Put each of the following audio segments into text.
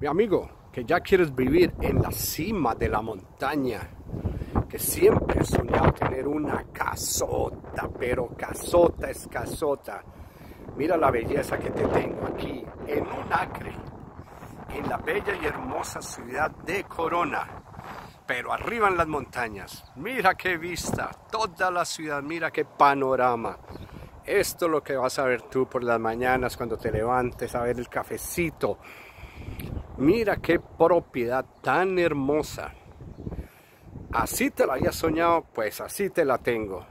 Mi amigo, que ya quieres vivir en la cima de la montaña, que siempre has soñado tener una casota, pero casota es casota. Mira la belleza que te tengo aquí, en un acre, en la bella y hermosa ciudad de Corona, pero arriba en las montañas. Mira qué vista, toda la ciudad, mira qué panorama. Esto es lo que vas a ver tú por las mañanas cuando te levantes a ver el cafecito Mira qué propiedad tan hermosa. Así te la había soñado, pues así te la tengo.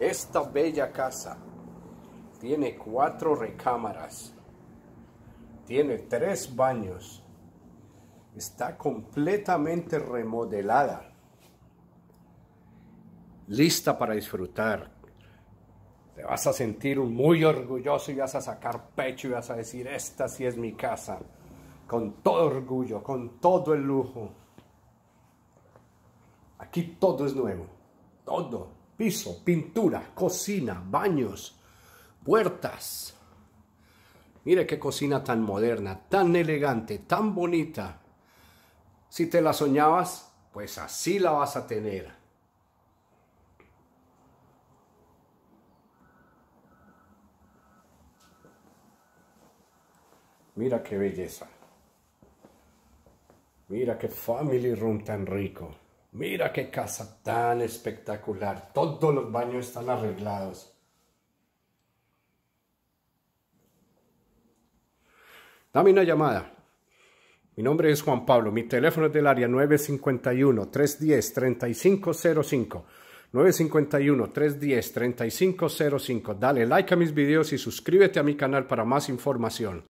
Esta bella casa tiene cuatro recámaras, tiene tres baños, está completamente remodelada lista para disfrutar. Te vas a sentir muy orgulloso y vas a sacar pecho y vas a decir, esta sí es mi casa, con todo orgullo, con todo el lujo. Aquí todo es nuevo, todo, piso, pintura, cocina, baños, puertas. Mire qué cocina tan moderna, tan elegante, tan bonita. Si te la soñabas, pues así la vas a tener. Mira qué belleza. Mira qué family room tan rico. Mira qué casa tan espectacular. Todos los baños están arreglados. Dame una llamada. Mi nombre es Juan Pablo. Mi teléfono es del área 951-310-3505. 951-310-3505. Dale like a mis videos y suscríbete a mi canal para más información.